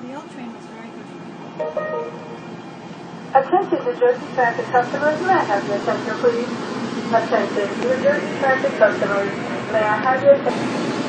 The old train was very good. Attention to Jersey Transit customers, may I have your attention please? Attention to Jersey Transit customers, may I have your attention?